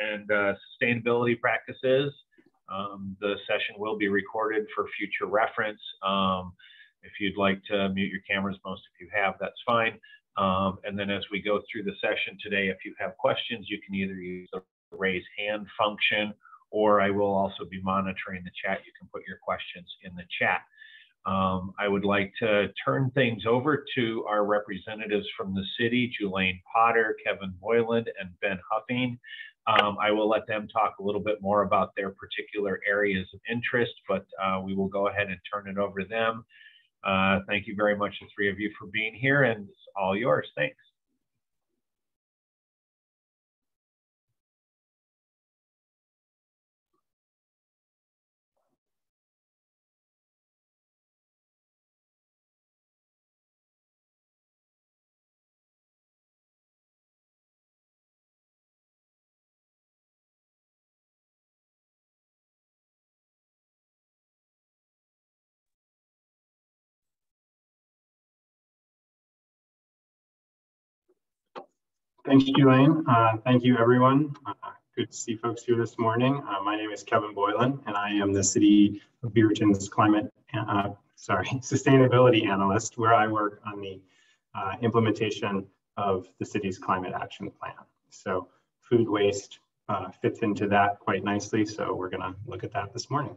and uh, sustainability practices. Um, the session will be recorded for future reference. Um, if you'd like to mute your cameras, most of you have, that's fine. Um, and then as we go through the session today, if you have questions, you can either use the raise hand function or I will also be monitoring the chat. You can put your questions in the chat. Um, I would like to turn things over to our representatives from the city, Julaine Potter, Kevin Boyland, and Ben Huffing. Um, I will let them talk a little bit more about their particular areas of interest, but uh, we will go ahead and turn it over to them. Uh, thank you very much, the three of you, for being here, and it's all yours. Thanks. Thanks, Julian. Uh, thank you, everyone. Uh, good to see folks here this morning. Uh, my name is Kevin Boylan, and I am the City of Beaverton's climate, uh, sorry, sustainability analyst, where I work on the uh, implementation of the city's climate action plan. So food waste uh, fits into that quite nicely. So we're going to look at that this morning.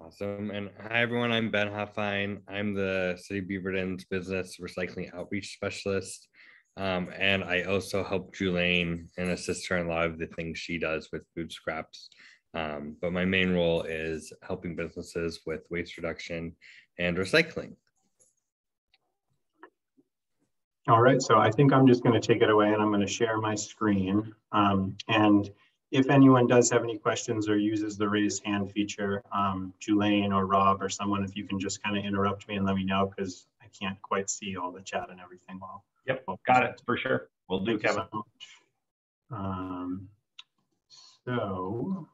Awesome. And hi, everyone. I'm Ben Hoffine. I'm the City of Beaverton's Business Recycling Outreach Specialist. Um, and I also help Julaine and assist her in a lot of the things she does with food scraps. Um, but my main role is helping businesses with waste reduction and recycling. All right, so I think I'm just going to take it away and I'm going to share my screen. Um, and if anyone does have any questions or uses the raise hand feature, um, or Rob or someone, if you can just kind of interrupt me and let me know because I can't quite see all the chat and everything well. Yep, got it for sure. We'll do, Kevin. So, um, so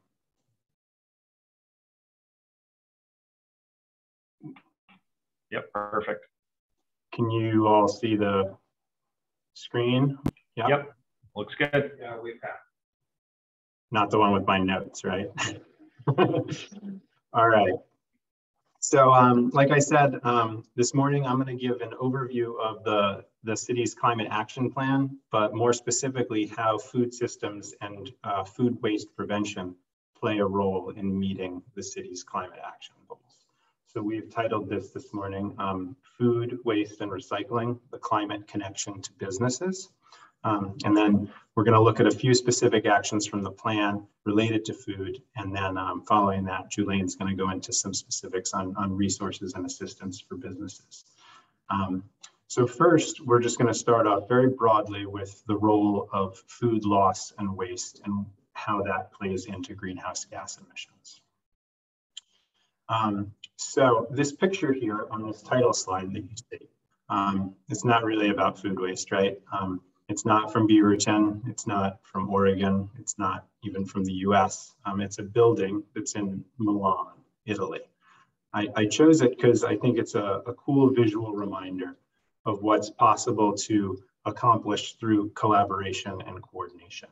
Yep, perfect. Can you all see the screen? Yep, yep. looks good. Yeah, we've got. Not the one with my notes, right? all right. So um, like I said, um, this morning I'm going to give an overview of the, the city's climate action plan, but more specifically how food systems and uh, food waste prevention play a role in meeting the city's climate action goals. So we've titled this this morning, um, Food, Waste, and Recycling, the Climate Connection to Businesses. Um, and then we're going to look at a few specific actions from the plan related to food. And then um, following that, Julaine's going to go into some specifics on, on resources and assistance for businesses. Um, so first, we're just going to start off very broadly with the role of food loss and waste and how that plays into greenhouse gas emissions. Um, so this picture here on this title slide that you see, um, it's not really about food waste, right? Um, it's not from Beaverton. It's not from Oregon. It's not even from the US. Um, it's a building that's in Milan, Italy. I, I chose it because I think it's a, a cool visual reminder of what's possible to accomplish through collaboration and coordination.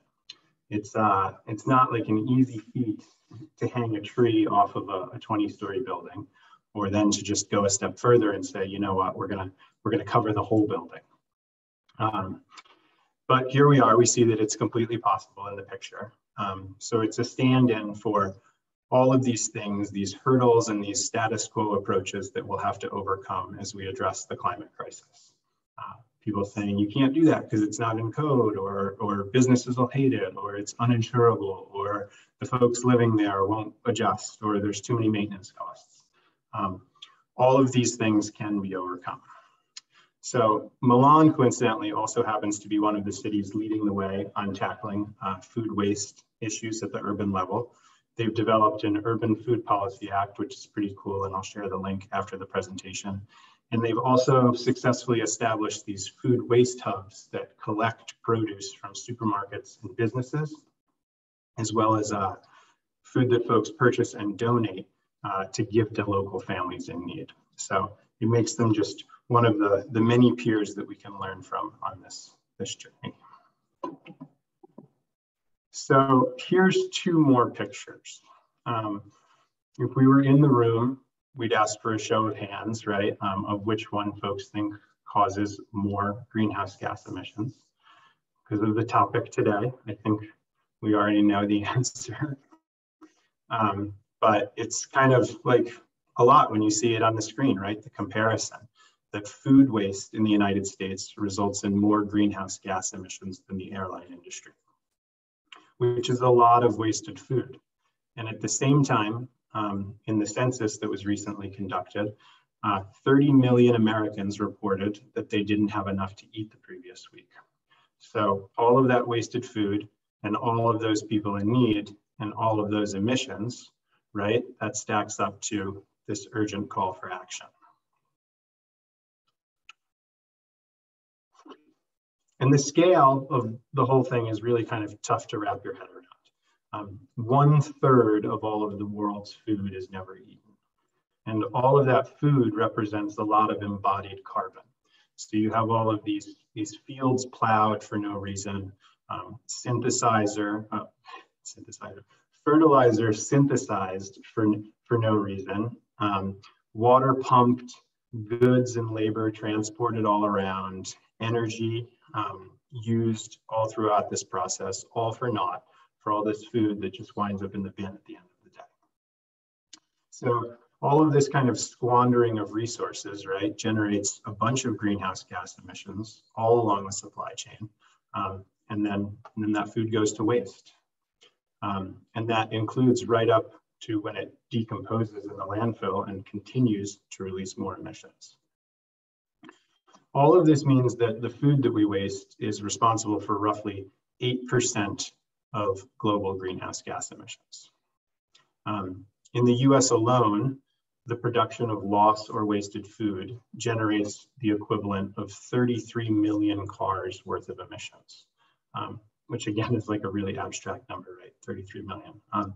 It's, uh, it's not like an easy feat to hang a tree off of a, a 20 story building, or then to just go a step further and say, you know what, we're gonna, we're gonna cover the whole building. Um, but here we are, we see that it's completely possible in the picture. Um, so it's a stand-in for all of these things, these hurdles and these status quo approaches that we'll have to overcome as we address the climate crisis. Uh, people saying you can't do that because it's not in code or, or businesses will hate it or it's uninsurable or the folks living there won't adjust or there's too many maintenance costs. Um, all of these things can be overcome. So Milan, coincidentally, also happens to be one of the cities leading the way on tackling uh, food waste issues at the urban level. They've developed an Urban Food Policy Act, which is pretty cool, and I'll share the link after the presentation. And they've also successfully established these food waste hubs that collect produce from supermarkets and businesses, as well as uh, food that folks purchase and donate uh, to give to local families in need. So it makes them just one of the, the many peers that we can learn from on this, this journey. So here's two more pictures. Um, if we were in the room, we'd ask for a show of hands, right, um, of which one folks think causes more greenhouse gas emissions. Because of the topic today, I think we already know the answer. Um, but it's kind of like a lot when you see it on the screen, right? The comparison that food waste in the United States results in more greenhouse gas emissions than the airline industry, which is a lot of wasted food. And at the same time, um, in the census that was recently conducted, uh, 30 million Americans reported that they didn't have enough to eat the previous week. So all of that wasted food and all of those people in need and all of those emissions, right, that stacks up to this urgent call for action. And the scale of the whole thing is really kind of tough to wrap your head around. Um, one third of all of the world's food is never eaten. And all of that food represents a lot of embodied carbon. So you have all of these, these fields plowed for no reason, um, synthesizer, uh, synthesizer, fertilizer synthesized for, for no reason, um, water pumped, goods and labor transported all around, energy um, used all throughout this process, all for naught, for all this food that just winds up in the bin at the end of the day. So all of this kind of squandering of resources, right, generates a bunch of greenhouse gas emissions all along the supply chain. Um, and, then, and then that food goes to waste. Um, and that includes right up to when it decomposes in the landfill and continues to release more emissions. All of this means that the food that we waste is responsible for roughly 8% of global greenhouse gas emissions. Um, in the US alone, the production of lost or wasted food generates the equivalent of 33 million cars worth of emissions, um, which again is like a really abstract number, right? 33 million. Um,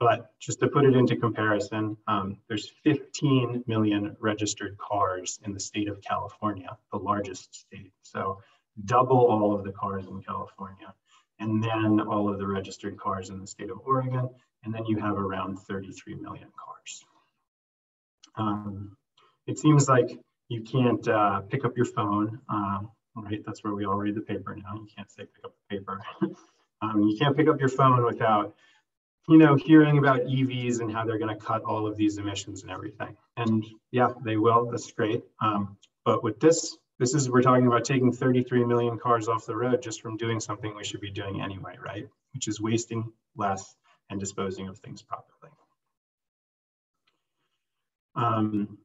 but just to put it into comparison, um, there's 15 million registered cars in the state of California, the largest state. So double all of the cars in California. And then all of the registered cars in the state of Oregon. And then you have around 33 million cars. Um, it seems like you can't uh, pick up your phone, uh, right? That's where we all read the paper now. You can't say pick up the paper. um, you can't pick up your phone without you know, hearing about EVs and how they're going to cut all of these emissions and everything. And yeah, they will. That's great. Um, but with this, this is we're talking about taking 33 million cars off the road just from doing something we should be doing anyway, right? Which is wasting less and disposing of things properly. Um,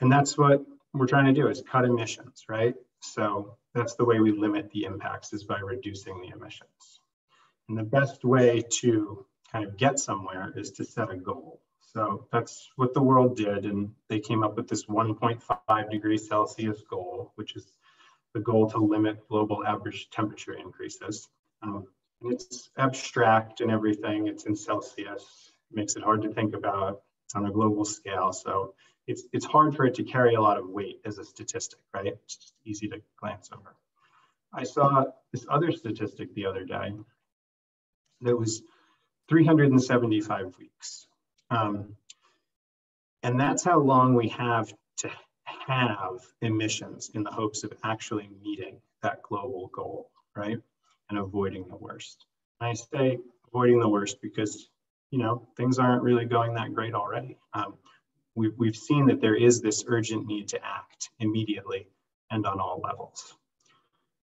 and that's what we're trying to do is cut emissions, right? So that's the way we limit the impacts is by reducing the emissions. And the best way to kind of get somewhere is to set a goal. So that's what the world did. And they came up with this 1.5 degrees Celsius goal, which is the goal to limit global average temperature increases. Um, and it's abstract and everything. It's in Celsius. It makes it hard to think about. On a global scale. So it's, it's hard for it to carry a lot of weight as a statistic, right? It's just easy to glance over. I saw this other statistic the other day that was 375 weeks. Um, and that's how long we have to have emissions in the hopes of actually meeting that global goal, right? And avoiding the worst. I say avoiding the worst because, you know, things aren't really going that great already. Um, we've, we've seen that there is this urgent need to act immediately and on all levels.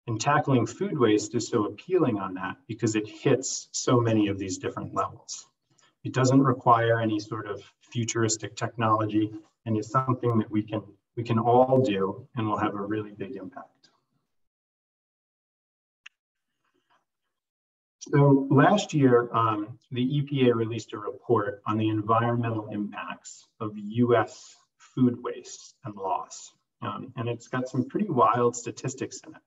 And tackling food waste is so appealing on that because it hits so many of these different levels. It doesn't require any sort of futuristic technology and is something that we can, we can all do and will have a really big impact. So last year, um, the EPA released a report on the environmental impacts of US food waste and loss. Um, and it's got some pretty wild statistics in it.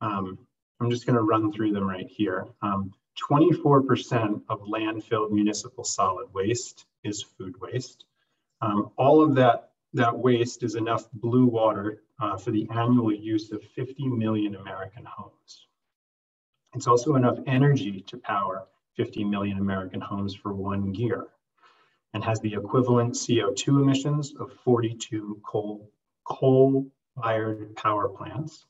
Um, I'm just going to run through them right here. 24% um, of landfill municipal solid waste is food waste. Um, all of that, that waste is enough blue water uh, for the annual use of 50 million American homes. It's also enough energy to power 50 million American homes for one year and has the equivalent CO2 emissions of 42 coal, coal-fired power plants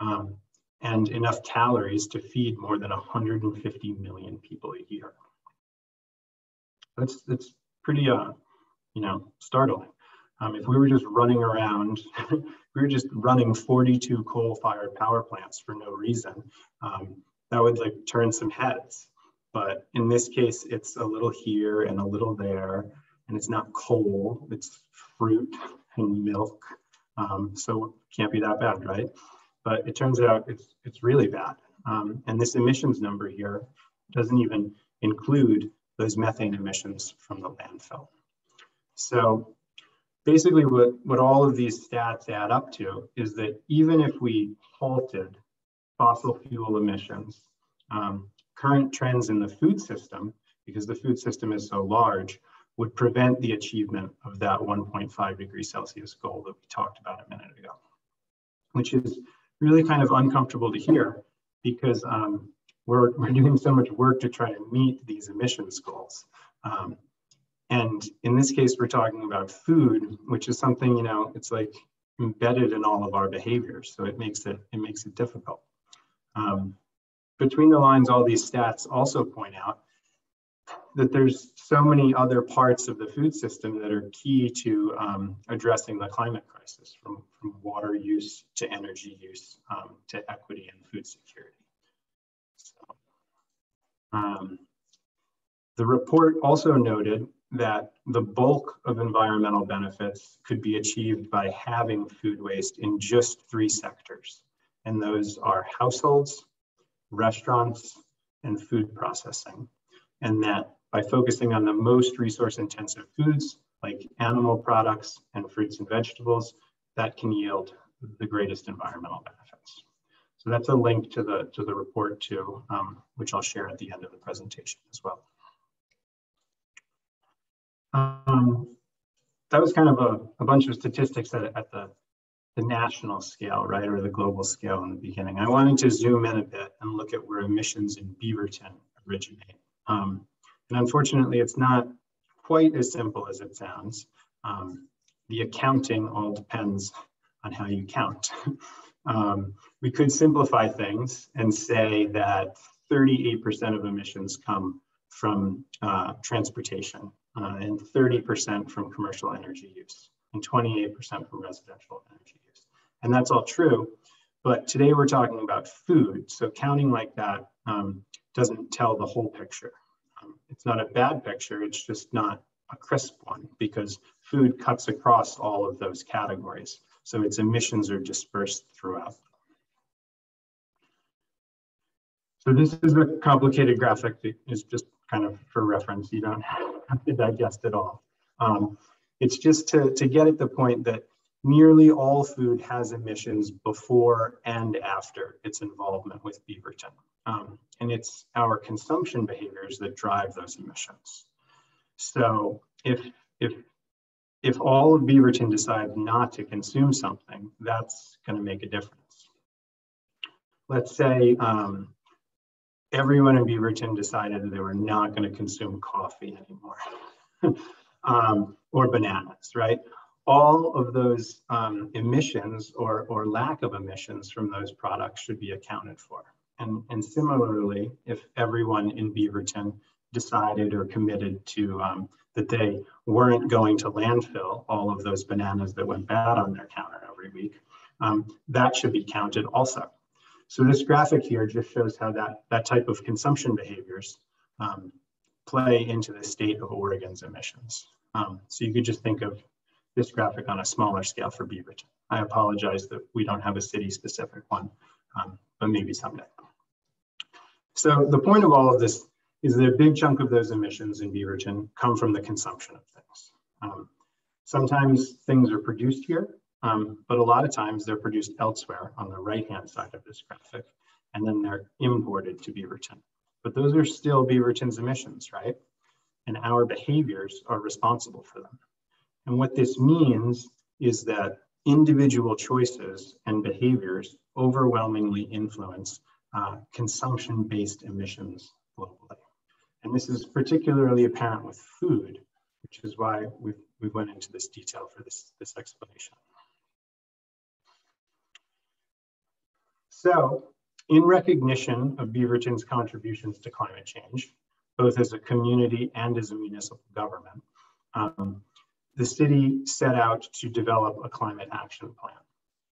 um, and enough calories to feed more than 150 million people a year. That's, that's pretty, uh, you know, startling. Um, if we were just running around, we were just running 42 coal-fired power plants for no reason, um, that would like turn some heads. But in this case, it's a little here and a little there, and it's not coal, it's fruit and milk. Um, so it can't be that bad, right? But it turns out it's, it's really bad. Um, and this emissions number here doesn't even include those methane emissions from the landfill. So basically what, what all of these stats add up to is that even if we halted fossil fuel emissions, um, current trends in the food system, because the food system is so large, would prevent the achievement of that 1.5 degree Celsius goal that we talked about a minute ago, which is really kind of uncomfortable to hear because um, we're, we're doing so much work to try to meet these emissions goals. Um, and in this case, we're talking about food, which is something, you know, it's like embedded in all of our behaviors. So it makes it, it makes it difficult. Um, between the lines, all these stats also point out that there's so many other parts of the food system that are key to um, addressing the climate crisis, from, from water use to energy use um, to equity and food security. So, um, the report also noted that the bulk of environmental benefits could be achieved by having food waste in just three sectors. And those are households, restaurants, and food processing. And that by focusing on the most resource intensive foods like animal products and fruits and vegetables, that can yield the greatest environmental benefits. So that's a link to the, to the report too, um, which I'll share at the end of the presentation as well. Um, that was kind of a, a bunch of statistics at, at the, the national scale, right, or the global scale in the beginning. I wanted to zoom in a bit and look at where emissions in Beaverton originate. Um, and unfortunately, it's not quite as simple as it sounds. Um, the accounting all depends on how you count. um, we could simplify things and say that 38% of emissions come from uh, transportation uh, and 30% from commercial energy use and 28% from residential energy use. And that's all true, but today we're talking about food. So counting like that um, doesn't tell the whole picture. Um, it's not a bad picture, it's just not a crisp one because food cuts across all of those categories. So its emissions are dispersed throughout. So this is a complicated graphic that is just kind of for reference. You don't have to digest it all. Um, it's just to, to get at the point that nearly all food has emissions before and after its involvement with Beaverton. Um, and it's our consumption behaviors that drive those emissions. So if, if, if all of Beaverton decides not to consume something, that's gonna make a difference. Let's say um, everyone in Beaverton decided that they were not gonna consume coffee anymore um, or bananas, right? All of those um, emissions or, or lack of emissions from those products should be accounted for. And, and similarly, if everyone in Beaverton decided or committed to um, that they weren't going to landfill all of those bananas that went bad on their counter every week, um, that should be counted also. So this graphic here just shows how that, that type of consumption behaviors um, play into the state of Oregon's emissions. Um, so you could just think of this graphic on a smaller scale for Beaverton. I apologize that we don't have a city specific one, um, but maybe someday. So the point of all of this is that a big chunk of those emissions in Beaverton come from the consumption of things. Um, sometimes things are produced here, um, but a lot of times they're produced elsewhere on the right-hand side of this graphic, and then they're imported to Beaverton. But those are still Beaverton's emissions, right? And our behaviors are responsible for them. And what this means is that individual choices and behaviors overwhelmingly influence uh, consumption-based emissions globally. And this is particularly apparent with food, which is why we've, we went into this detail for this, this explanation. So in recognition of Beaverton's contributions to climate change, both as a community and as a municipal government, um, the city set out to develop a climate action plan.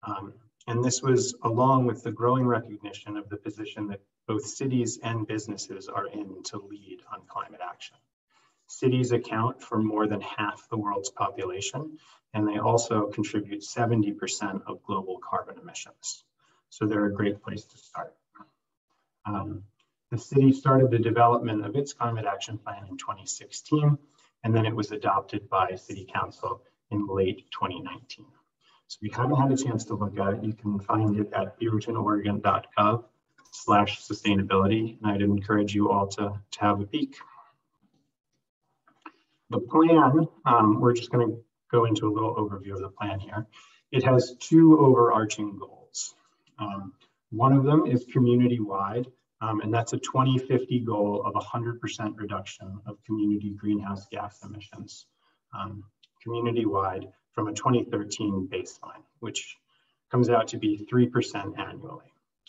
Um, and this was along with the growing recognition of the position that both cities and businesses are in to lead on climate action. Cities account for more than half the world's population, and they also contribute 70% of global carbon emissions. So they're a great place to start. Um, the city started the development of its climate action plan in 2016, and then it was adopted by City Council in late 2019. So if you haven't had a chance to look at it, you can find it at beavertonoregon.gov slash sustainability, and I'd encourage you all to, to have a peek. The plan, um, we're just going to go into a little overview of the plan here. It has two overarching goals. Um, one of them is community-wide, um, and that's a 2050 goal of 100% reduction of community greenhouse gas emissions um, community-wide from a 2013 baseline, which comes out to be 3% annually.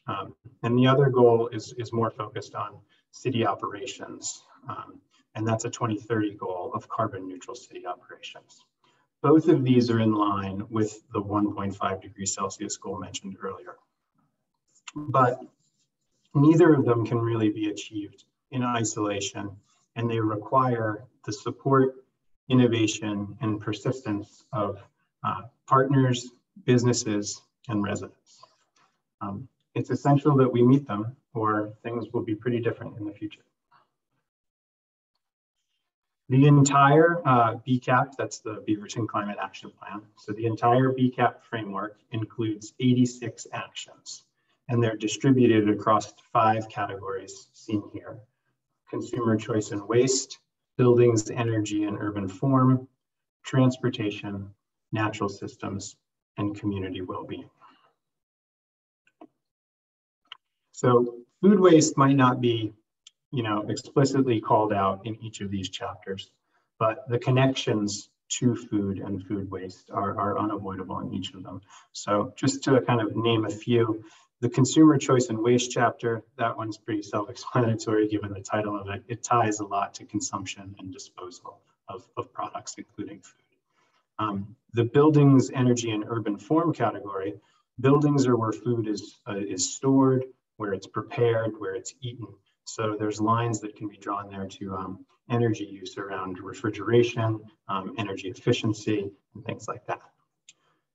Um, and the other goal is, is more focused on city operations, um, and that's a 2030 goal of carbon neutral city operations. Both of these are in line with the 1.5 degrees Celsius goal mentioned earlier. But neither of them can really be achieved in isolation, and they require the support, innovation, and persistence of uh, partners, businesses, and residents. Um, it's essential that we meet them or things will be pretty different in the future. The entire uh, BCAP, that's the Beaverton Climate Action Plan. So the entire BCAP framework includes 86 actions and they're distributed across five categories seen here. Consumer choice and waste, buildings, energy and urban form, transportation, natural systems, and community well-being. So food waste might not be, you know, explicitly called out in each of these chapters, but the connections to food and food waste are, are unavoidable in each of them. So just to kind of name a few, the consumer choice and waste chapter, that one's pretty self-explanatory given the title of it. It ties a lot to consumption and disposal of, of products, including food. Um, the buildings, energy, and urban form category, buildings are where food is, uh, is stored, where it's prepared, where it's eaten. So there's lines that can be drawn there to um, energy use around refrigeration, um, energy efficiency, and things like that.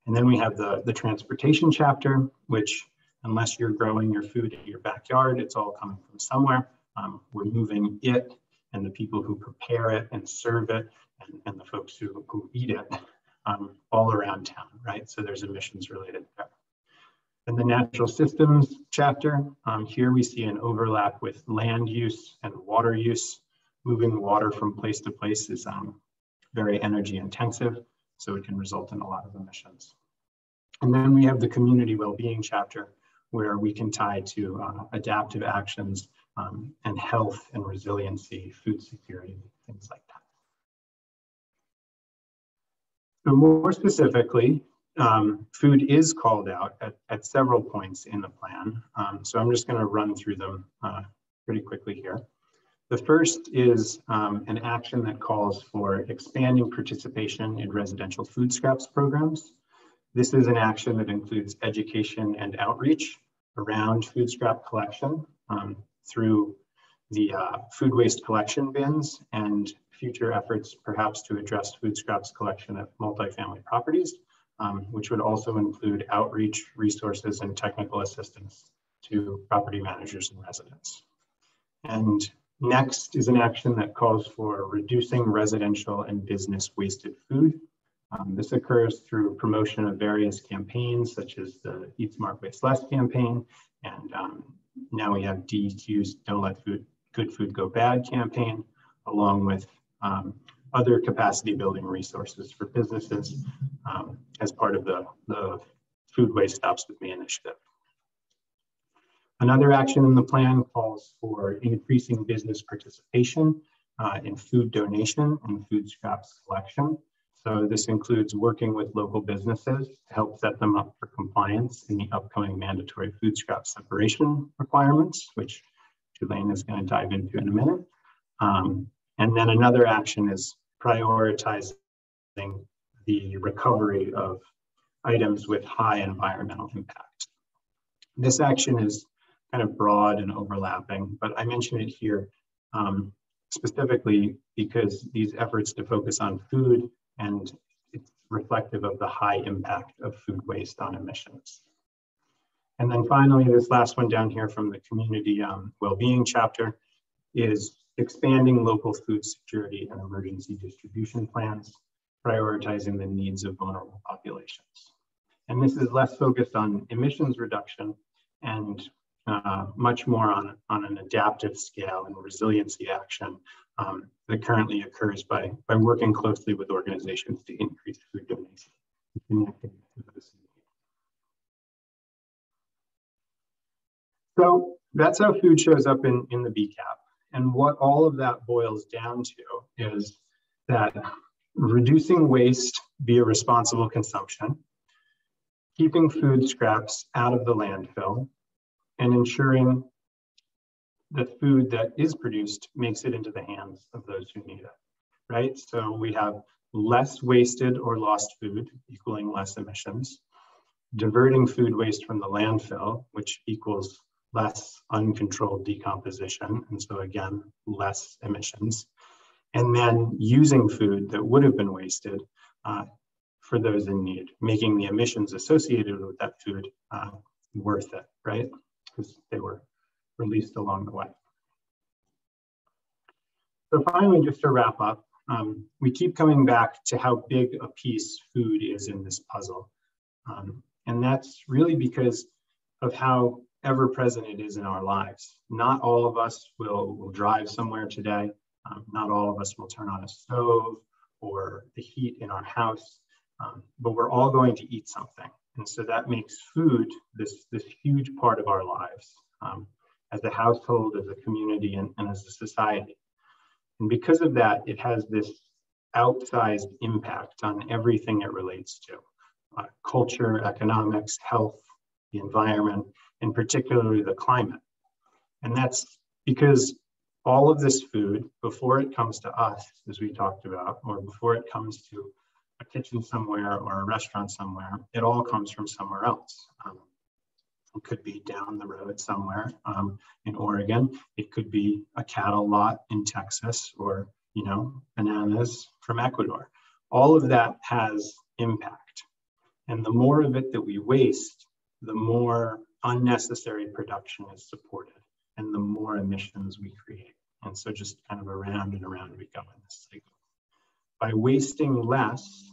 And then we have the, the transportation chapter, which unless you're growing your food in your backyard, it's all coming from somewhere. Um, we're moving it and the people who prepare it and serve it and, and the folks who, who eat it um, all around town, right? So there's emissions related there. In the natural systems chapter, um, here we see an overlap with land use and water use. Moving water from place to place is um, very energy intensive, so it can result in a lot of emissions. And then we have the community well-being chapter, where we can tie to uh, adaptive actions um, and health and resiliency, food security, things like that. So more specifically, um, food is called out at, at, several points in the plan. Um, so I'm just going to run through them uh, pretty quickly here. The first is um, an action that calls for expanding participation in residential food scraps programs. This is an action that includes education and outreach around food scrap collection um, through the uh, food waste collection bins and future efforts perhaps to address food scraps collection at multifamily properties, um, which would also include outreach resources and technical assistance to property managers and residents. And next is an action that calls for reducing residential and business wasted food um, this occurs through promotion of various campaigns, such as the Eat Smart Waste Less campaign, and um, now we have DEQ's Don't Let Food, Good Food Go Bad campaign, along with um, other capacity building resources for businesses um, as part of the, the Food Waste Stops With Me initiative. Another action in the plan calls for increasing business participation uh, in food donation and food scraps collection. So this includes working with local businesses to help set them up for compliance in the upcoming mandatory food scrap separation requirements, which Julaine is going to dive into in a minute. Um, and then another action is prioritizing the recovery of items with high environmental impact. This action is kind of broad and overlapping, but I mention it here um, specifically because these efforts to focus on food and it's reflective of the high impact of food waste on emissions. And then finally, this last one down here from the community um, well-being chapter is expanding local food security and emergency distribution plans, prioritizing the needs of vulnerable populations. And this is less focused on emissions reduction and uh, much more on, on an adaptive scale and resiliency action um, that currently occurs by, by working closely with organizations to increase food donation. So that's how food shows up in, in the BCAP. And what all of that boils down to is that reducing waste via responsible consumption, keeping food scraps out of the landfill, and ensuring that food that is produced makes it into the hands of those who need it, right? So we have less wasted or lost food, equaling less emissions, diverting food waste from the landfill, which equals less uncontrolled decomposition, and so again, less emissions, and then using food that would have been wasted uh, for those in need, making the emissions associated with that food uh, worth it, right? Because they were released along the way. So finally, just to wrap up, um, we keep coming back to how big a piece food is in this puzzle. Um, and that's really because of how ever present it is in our lives. Not all of us will, will drive somewhere today. Um, not all of us will turn on a stove or the heat in our house, um, but we're all going to eat something. And so that makes food this, this huge part of our lives. Um, as a household, as a community, and, and as a society. And because of that, it has this outsized impact on everything it relates to uh, culture, economics, health, the environment, and particularly the climate. And that's because all of this food, before it comes to us, as we talked about, or before it comes to a kitchen somewhere or a restaurant somewhere, it all comes from somewhere else. Um, it could be down the road somewhere um, in Oregon. It could be a cattle lot in Texas or, you know, bananas from Ecuador. All of that has impact. And the more of it that we waste, the more unnecessary production is supported and the more emissions we create. And so just kind of around and around we go in this cycle. By wasting less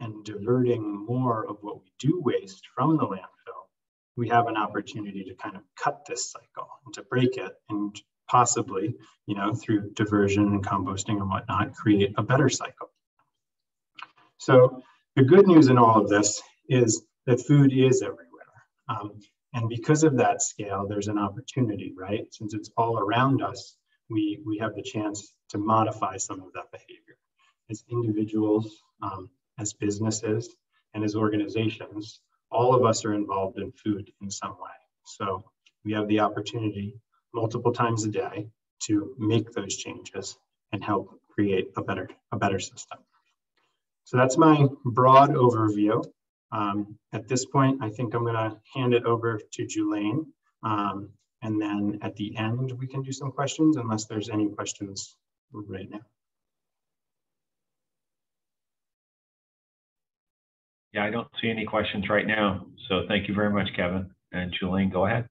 and diverting more of what we do waste from the landfill, we have an opportunity to kind of cut this cycle and to break it and possibly, you know, through diversion and composting and whatnot, create a better cycle. So the good news in all of this is that food is everywhere. Um, and because of that scale, there's an opportunity, right? Since it's all around us, we, we have the chance to modify some of that behavior. As individuals, um, as businesses, and as organizations, all of us are involved in food in some way. So we have the opportunity multiple times a day to make those changes and help create a better, a better system. So that's my broad overview. Um, at this point, I think I'm gonna hand it over to Julaine. Um, and then at the end, we can do some questions unless there's any questions right now. Yeah, I don't see any questions right now. So thank you very much, Kevin. And Julaine, go ahead.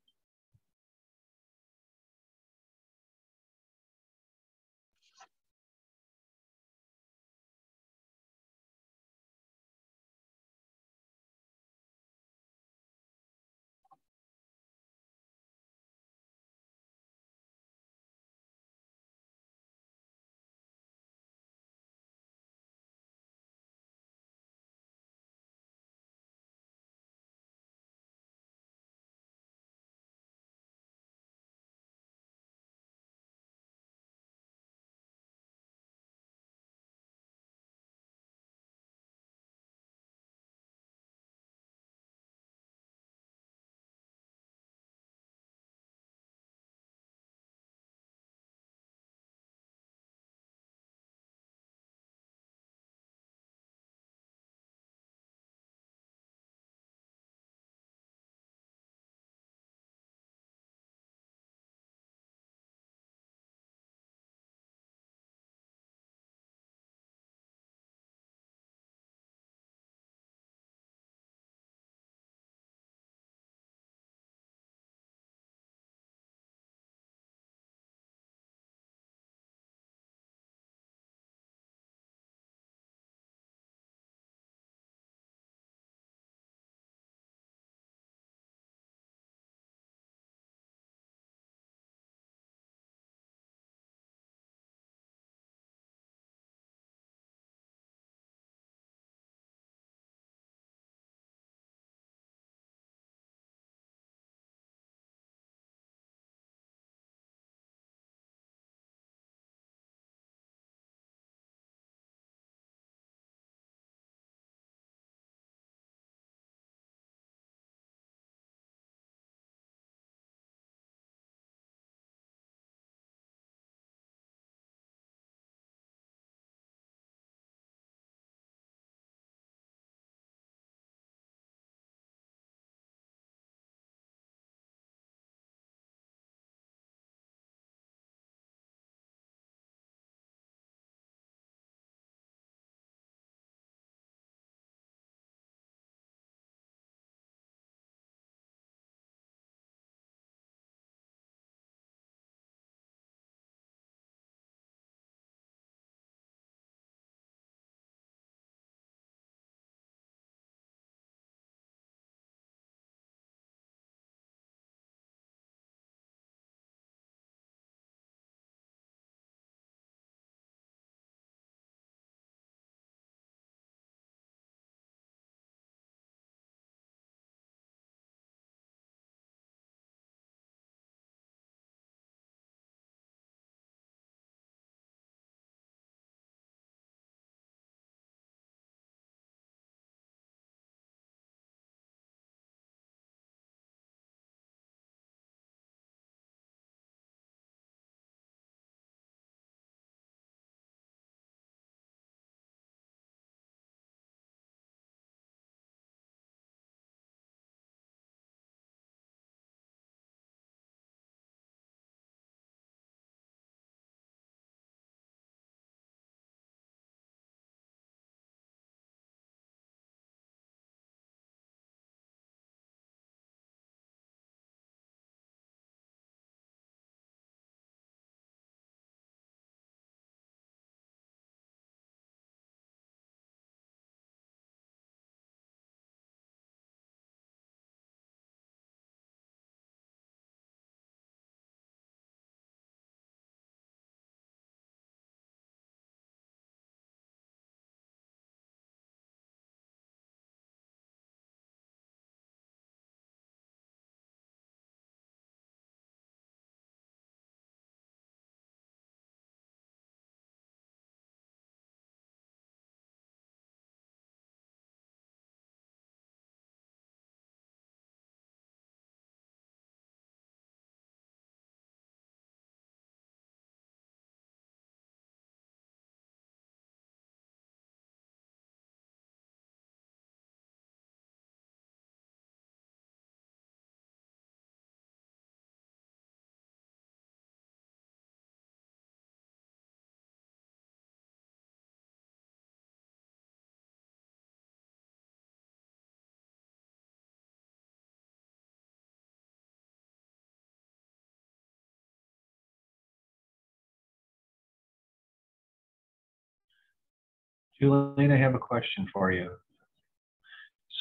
Julaine, I have a question for you.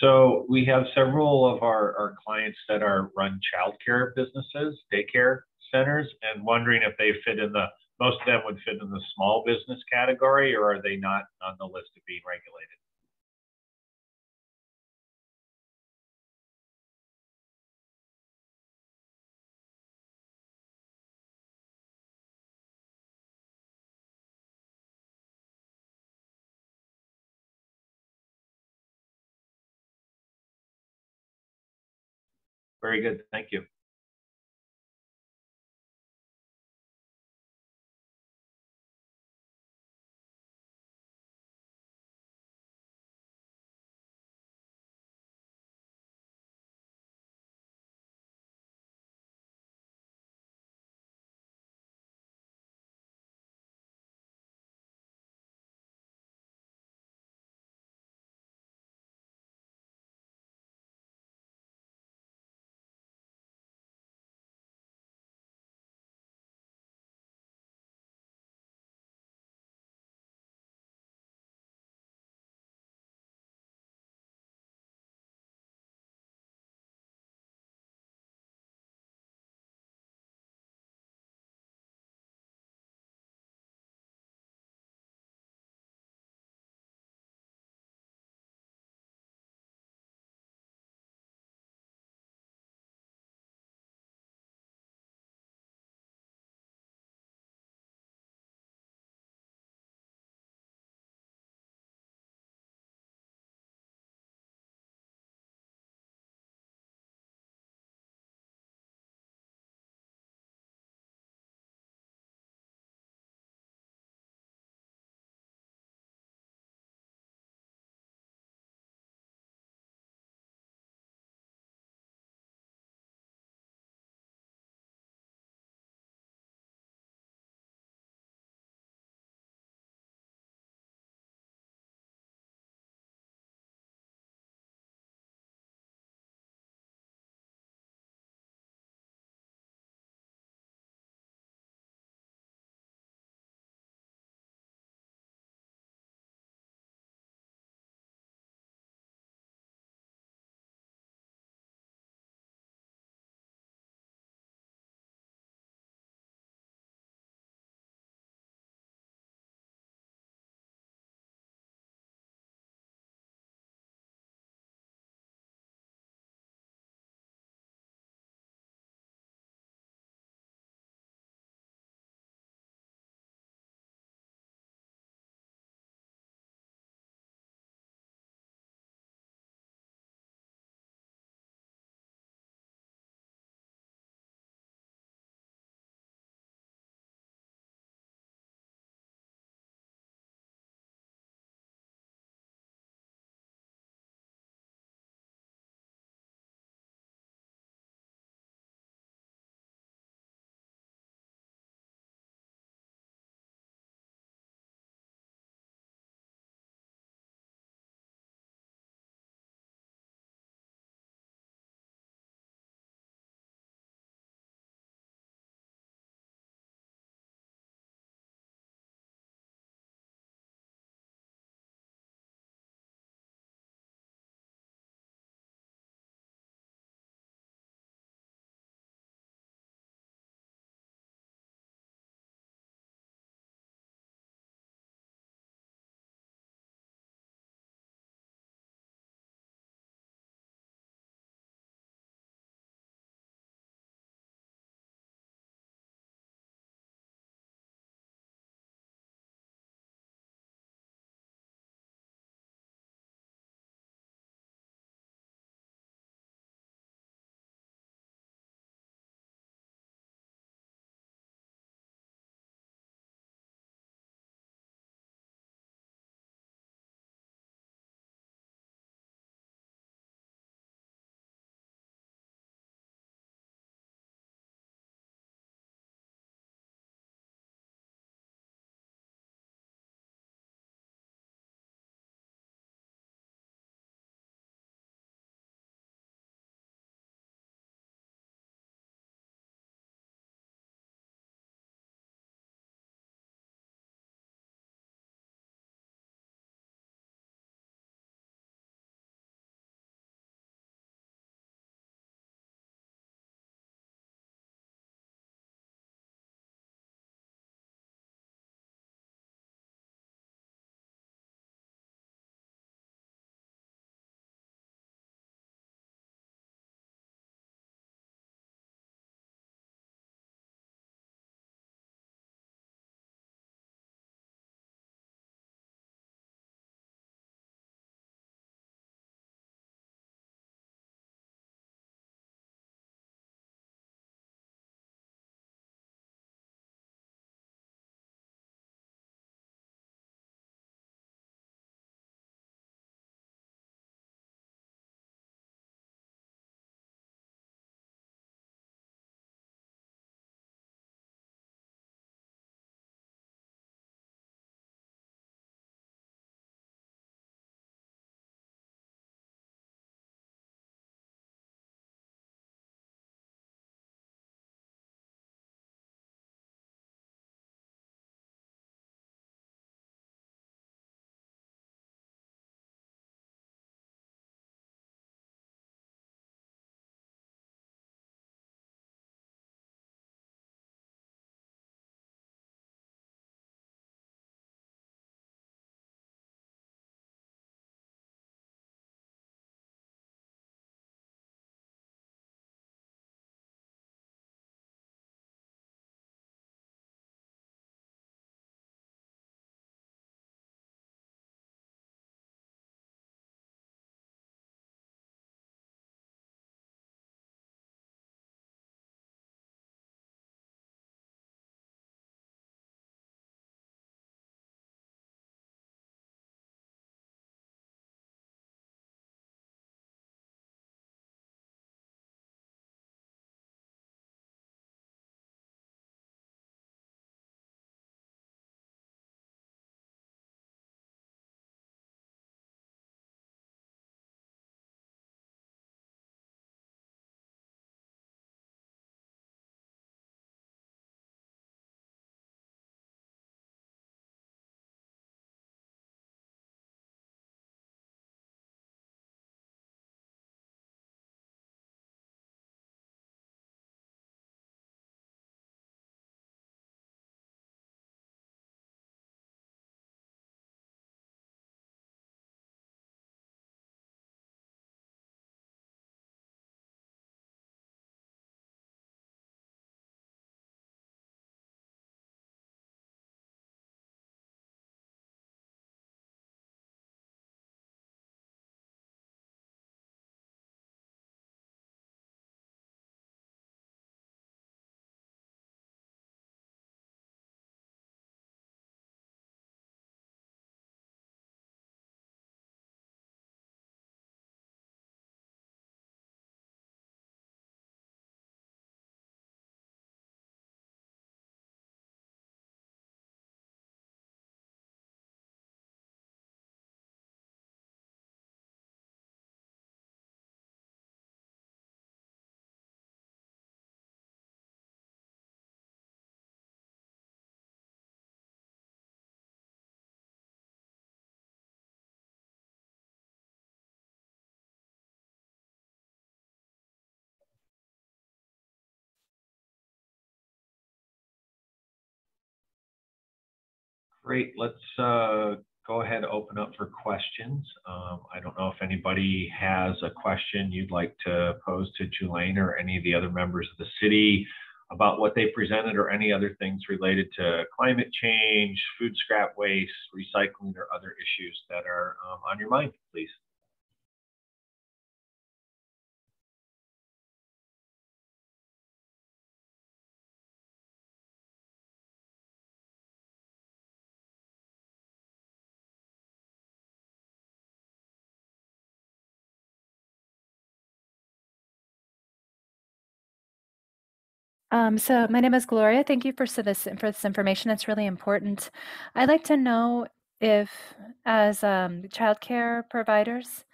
So we have several of our, our clients that are run childcare businesses, daycare centers, and wondering if they fit in the, most of them would fit in the small business category, or are they not on the list of being regulated? Very good, thank you. Great. Let's uh, go ahead and open up for questions. Um, I don't know if anybody has a question you'd like to pose to Julaine or any of the other members of the city about what they presented or any other things related to climate change, food scrap waste, recycling, or other issues that are um, on your mind, please. Um, so my name is Gloria. Thank you for this for this information. It's really important. I'd like to know if, as um, childcare providers,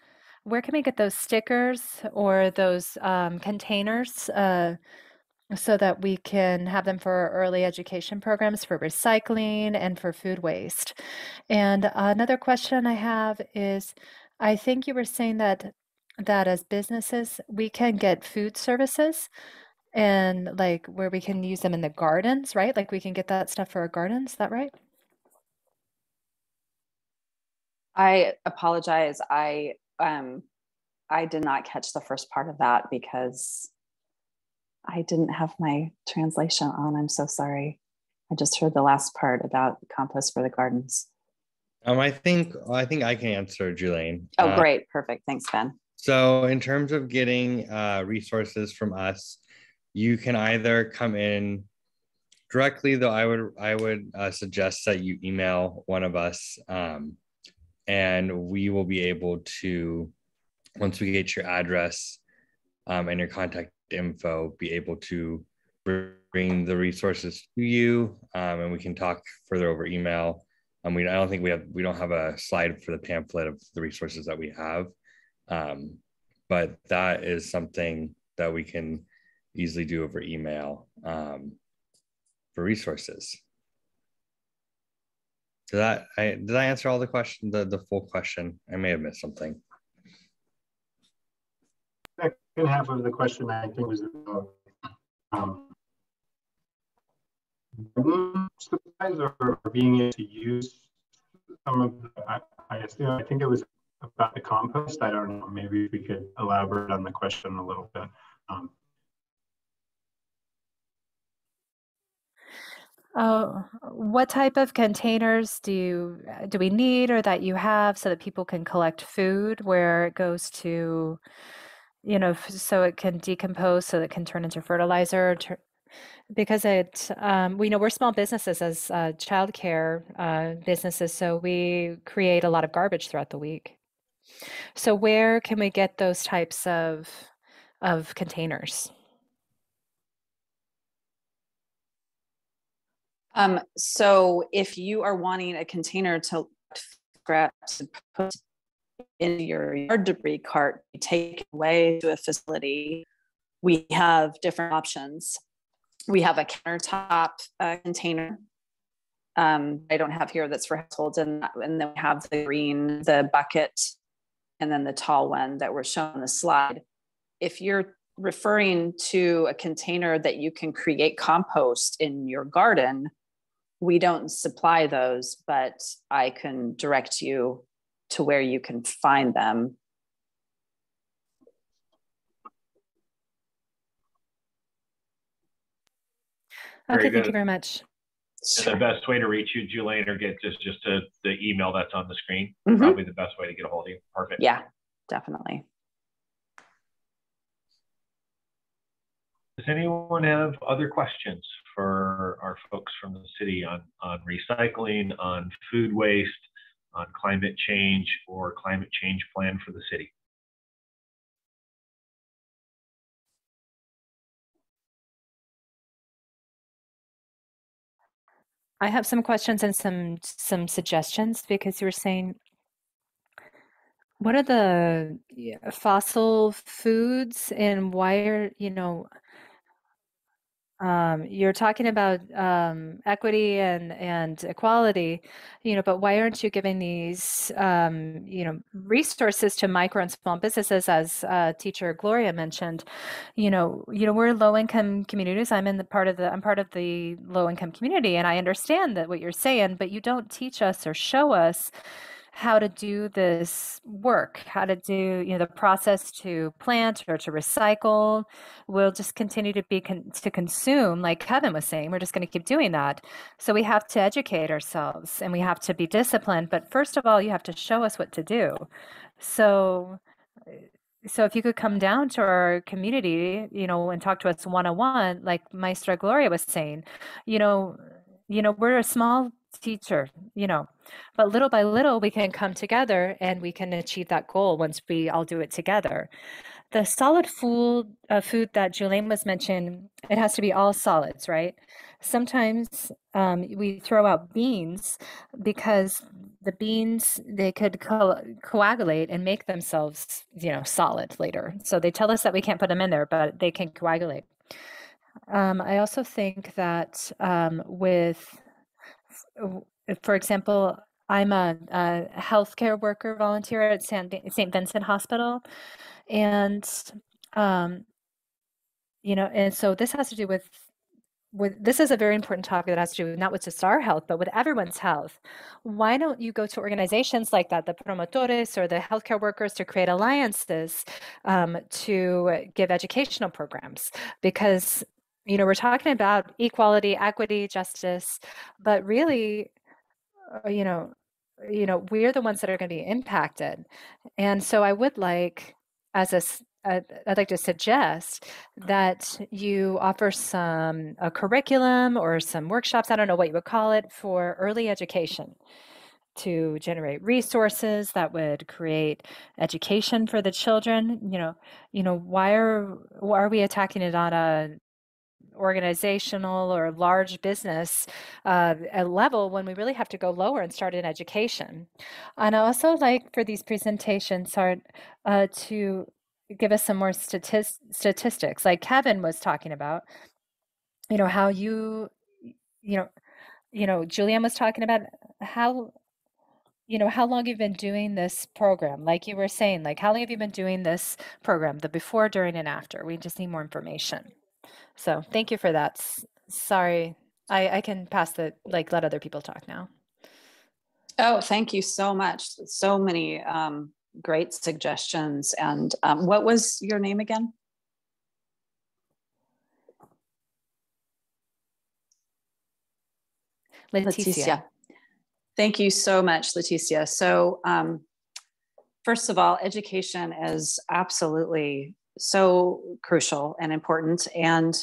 where can we get those stickers or those um, containers uh, so that we can have them for early education programs for recycling and for food waste? And another question I have is, I think you were saying that that as businesses we can get food services and like where we can use them in the gardens, right? Like we can get that stuff for our gardens, is that right? I apologize. I um I did not catch the first part of that because I didn't have my translation on. I'm so sorry. I just heard the last part about compost for the gardens. Um, I think I think I can answer, Julaine. Oh, Uh, great. Perfect. Thanks, Ben. So, in terms of getting uh, resources from us, you can either come in directly. Though I would I would uh, suggest that you email one of us, um, and we will be able to, once we get your address um, and your contact info, be able to bring the resources to you, um, and we can talk further over email. I mean, I don't think we have we don't have a slide for the pamphlet of the resources that we have, um, but that is something that we can easily do over email um, for resources. Did that I did I answer all the question the the full question? I may have missed something. Second half of the question, I think, was about um, supplies or being able to use some of the, I, I assume, I think it was about the compost. I don't know. Maybe we could elaborate on the question a little bit. Um, Oh, what type of containers do you do we need or that you have so that people can collect food where it goes to, you know, so it can decompose, so it can turn into fertilizer, tur- because it, um, we know we're small businesses as uh, childcare uh, businesses, so we create a lot of garbage throughout the week. So where can we get those types of of containers? Um, so if you are wanting a container to scrap to put in your yard debris cart, take away to a facility, we have different options. We have a countertop uh, container. Um, I don't have here that's for households, and, and then we have the green, the bucket, and then the tall one that we're showing on the slide. If you're referring to a container that you can create compost in your garden, we don't supply those, but I can direct you to where you can find them. Very Okay, thank you very much. And the best way to reach you, Julaine, or get just just to the email that's on the screen. Mhm. Probably the best way to get a hold of you. Perfect. Yeah, definitely. Does anyone have other questions for our folks from the city on, on recycling, on food waste, on climate change, or climate change plan for the city? I have some questions and some some suggestions because you were saying what are the fossil foods and why are, you know, um, you're talking about um, equity and and equality, you know, but why aren't you giving these um, you know resources to micro and small businesses, as uh, teacher Gloria mentioned? You know, you know, we're low income communities. I'm in the part of the I'm part of the low income community, and I understand that what you're saying, but you don't teach us or show us how to do this work, how to do you know the process to plant or to recycle. We'll just continue to be con- to consume, like Kevin was saying. We're just going to keep doing that. So we have to educate ourselves and we have to be disciplined. But first of all, you have to show us what to do. So so if you could come down to our community, you know, and talk to us one on one, like Maestra Gloria was saying, you know, you know, we're a small teacher, you know, but little by little we can come together and we can achieve that goal once we all do it together. The solid food uh, food that Julaine was mentioning, it has to be all solids, right? Sometimes um, we throw out beans because the beans they could co- coagulate and make themselves, you know, solid later. So they tell us that we can't put them in there, but they can coagulate. Um, I also think that um, with for example, I'm a, a healthcare worker volunteer at St. Vincent Hospital, and um, you know, and so this has to do with with this is a very important topic that has to do not with just our health, but with everyone's health. Why don't you go to organizations like that, the promotores or the healthcare workers, to create alliances um, to give educational programs? Because you know, we're talking about equality, equity, justice, but really, uh, you know, you know, we're the ones that are going to be impacted. And so I would like, as a uh, I'd like to suggest that you offer some a curriculum or some workshops, I don't know what you would call it, for early education to generate resources that would create education for the children. You know, you know, why are why are we attacking it on a organizational or large business uh, level when we really have to go lower and start in education. And I also like for these presentations are uh, to give us some more statist- statistics, like Kevin was talking about. You know how you, you know, you know, Julaine was talking about how you know how long you've been doing this program like you were saying like how long have you been doing this program the before during and after we just need more information so thank you for that. Sorry, I, I can pass the, like, let other people talk now. Oh, thank you so much. So many um, great suggestions. And um, what was your name again? Leticia. Leticia. Thank you so much, Leticia. So, um, first of all, education is absolutely so crucial and important. And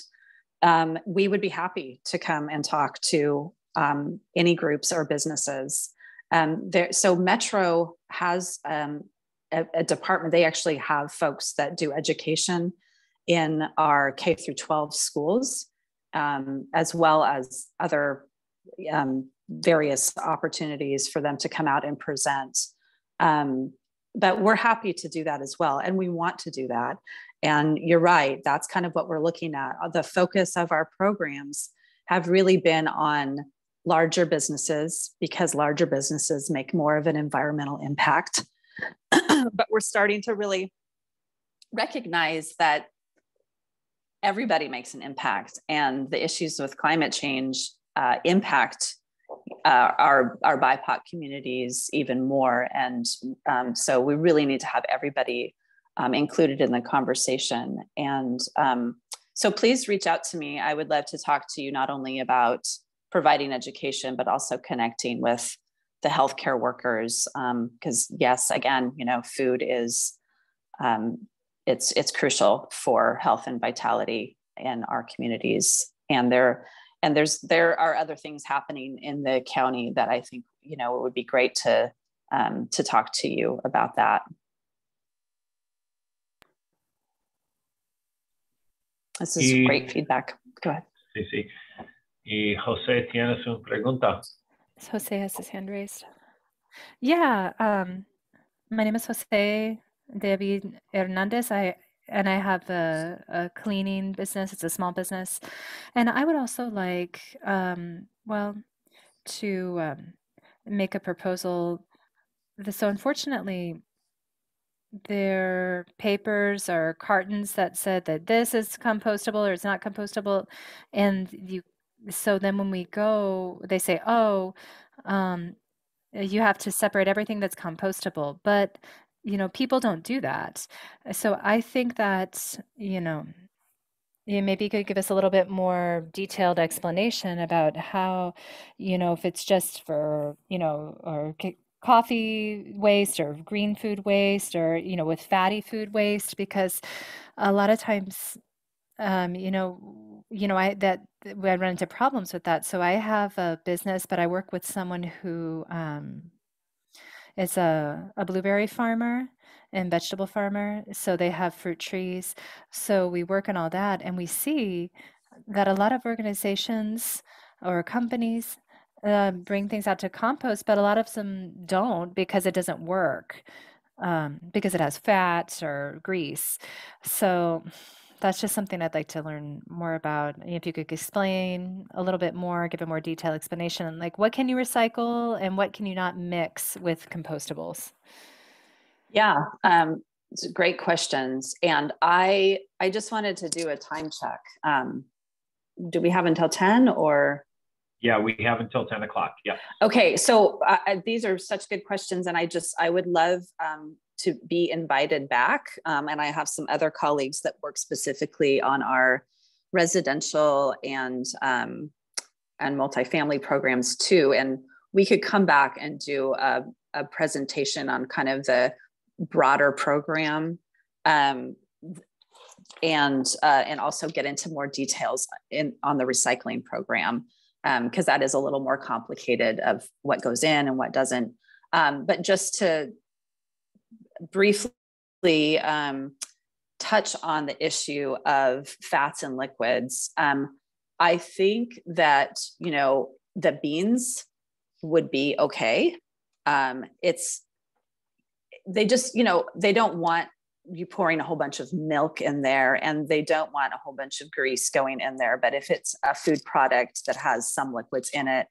um, we would be happy to come and talk to um, any groups or businesses. Um, there, so Metro has um, a, a, department. They actually have folks that do education in our K through 12 schools, um, as well as other um, various opportunities for them to come out and present. Um, but we're happy to do that as well and we want to do that. And you're right that's kind of what we're looking at. The focus of our programs have really been on larger businesses because larger businesses make more of an environmental impact. But we're starting to really recognize that everybody makes an impact and the issues with climate change uh, impact uh, our our BIPOC communities even more. And um, so we really need to have everybody um, included in the conversation. And um, so please reach out to me. I would love to talk to you not only about providing education, but also connecting with the healthcare workers. Because um, yes, again, you know, food is um, it's it's crucial for health and vitality in our communities, and they're and there's there are other things happening in the county that I think you know it would be great to um, to talk to you about that. This is y, great feedback. Go ahead. Sí, sí. Y Jose, tienes una pregunta. Jose has his hand raised. Yeah, um, my name is Jose David Hernandez. I and I have a, a cleaning business. It's a small business, and I would also like, um, well, to um, make a proposal. So unfortunately, their papers or cartons that said that this is compostable or it's not compostable, and you. So then when we go, they say, "Oh, um, you have to separate everything that's compostable," but you know, people don't do that. So I think that, you know, you maybe could give us a little bit more detailed explanation about how, you know, if it's just for, you know, or coffee waste or green food waste or, you know, with fatty food waste, because a lot of times, um, you know, you know, I that we I run into problems with that. So I have a business, but I work with someone who um, is a, a blueberry farmer and vegetable farmer. So they have fruit trees. So we work on all that and we see that a lot of organizations or companies uh, bring things out to compost, but a lot of them don't because it doesn't work um, because it has fats or grease. So that's just something I'd like to learn more about. If you could explain a little bit more, give a more detailed explanation, like what can you recycle and what can you not mix with compostables? Yeah, um, great questions. And I I just wanted to do a time check. Um, do we have until 10 or? Yeah, we have until 10 o'clock. Yeah. Okay, so uh, these are such good questions, and I just I would love um, to be invited back. Um, and I have some other colleagues that work specifically on our residential and um, and multifamily programs too. And we could come back and do a, a presentation on kind of the broader program um, and uh, and also get into more details in on the recycling program because um, that is a little more complicated of what goes in and what doesn't. Um, but just to briefly um, touch on the issue of fats and liquids, um, I think that you know the beans would be okay. Um, it's they just you know they don't want you pouring a whole bunch of milk in there and they don't want a whole bunch of grease going in there. But if it's a food product that has some liquids in it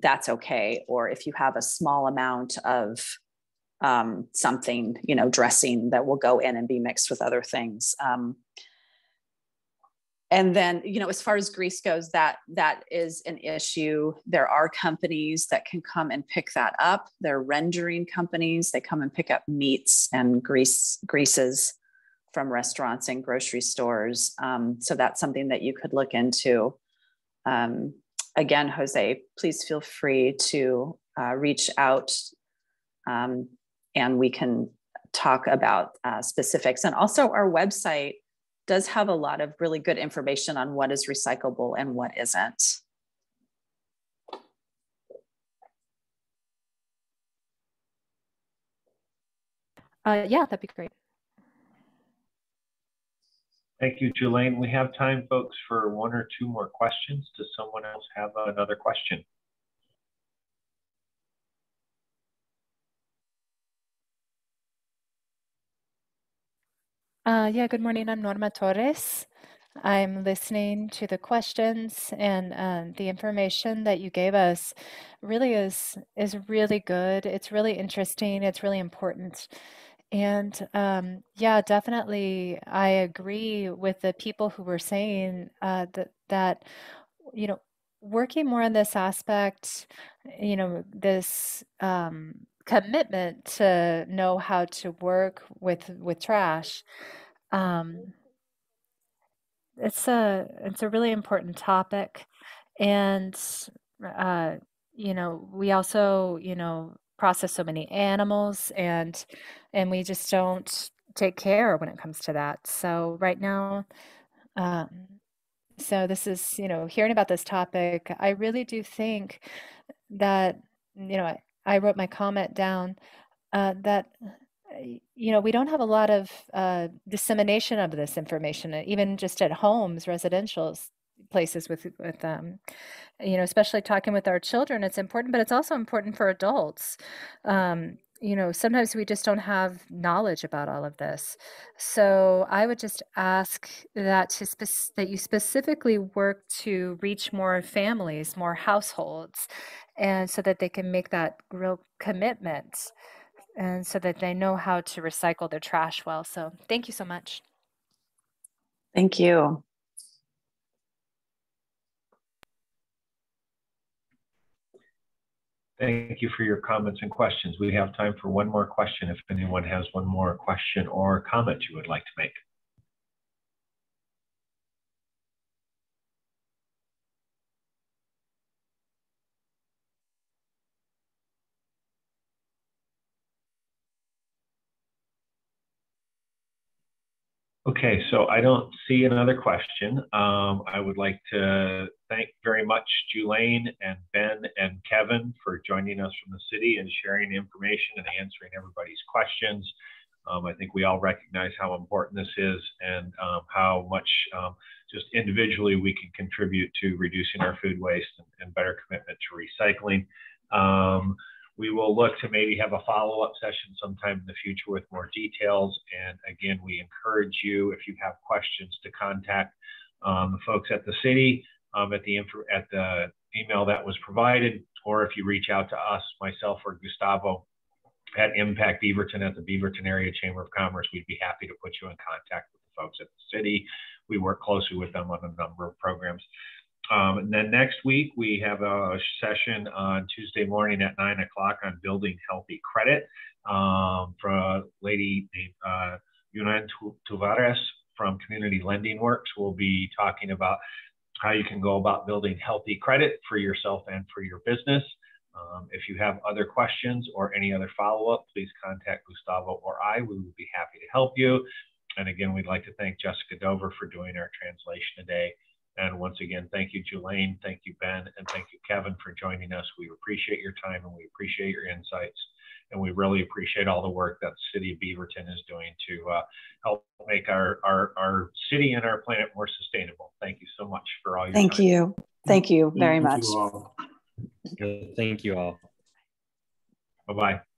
that's okay. Or if you have a small amount of um, something you know dressing that will go in and be mixed with other things. Um, and then you know as far as grease goes that that is an issue. There are companies that can come and pick that up. They're rendering companies. They come and pick up meats and grease greases from restaurants and grocery stores. Um, so that's something that you could look into. Um, again jose please feel free to uh, reach out um, and we can talk about uh, specifics and also our website does have a lot of really good information on what is recyclable and what isn't. Uh, yeah, that'd be great. Thank you, Julaine. We have time, folks, for one or two more questions. Does someone else have another question? Uh, yeah, good morning. I'm Norma Torres. I'm listening to the questions and um, the information that you gave us really is is really good. It's really interesting. It's really important. And um, yeah, definitely, I agree with the people who were saying uh, that that you know working more on this aspect, you know, this um, commitment to know how to work with with trash. Um, it's a it's a really important topic, and uh, you know we also you know process so many animals and and we just don't take care when it comes to that. So right now. Um, so this is you know hearing about this topic i really do think that you know I wrote my comment down uh, that uh, you know we don't have a lot of uh, dissemination of this information, uh, even just at homes, residential places with with um, you know, especially talking with our children. It's important, but it's also important for adults. Um, you know, sometimes we just don't have knowledge about all of this. So I would just ask that to spec- that you specifically work to reach more families, more households, and so that they can make that real commitment and so that they know how to recycle their trash well. So thank you so much. Thank you. Thank you for your comments and questions. We have time for one more question if anyone has one more question or comment you would like to make. Okay, so I don't see another question. Um, I would like to thank very much Julaine and Ben and Kevin for joining us from the city and sharing information and answering everybody's questions. Um, I think we all recognize how important this is and um, how much um, just individually we can contribute to reducing our food waste and, and better commitment to recycling. Um, we will look to maybe have a follow-up session sometime in the future with more details. And again, we encourage you, if you have questions, to contact um, the folks at the city um, at the info, at the email that was provided, or if you reach out to us, myself or Gustavo at Impact Beaverton at the Beaverton Area Chamber of Commerce, we'd be happy to put you in contact with the folks at the city. We work closely with them on a number of programs. Um, and then next week, we have a session on Tuesday morning at nine o'clock on building healthy credit um, for a lady named uh, Yunan Tuvares from Community Lending Works. We'll be talking about how you can go about building healthy credit for yourself and for your business. Um, if you have other questions or any other follow-up, please contact Gustavo or I. We would be happy to help you. And again, we'd like to thank Jessica Dover for doing our translation today. And once again, thank you, Julaine. Thank you, Ben. And thank you, Kevin, for joining us. We appreciate your time and we appreciate your insights. And we really appreciate all the work that the city of Beaverton is doing to uh, help make our, our, our city and our planet more sustainable. Thank you so much for all your Thank time. you. Thank you very Thank much. you all. Thank you all. Bye-bye.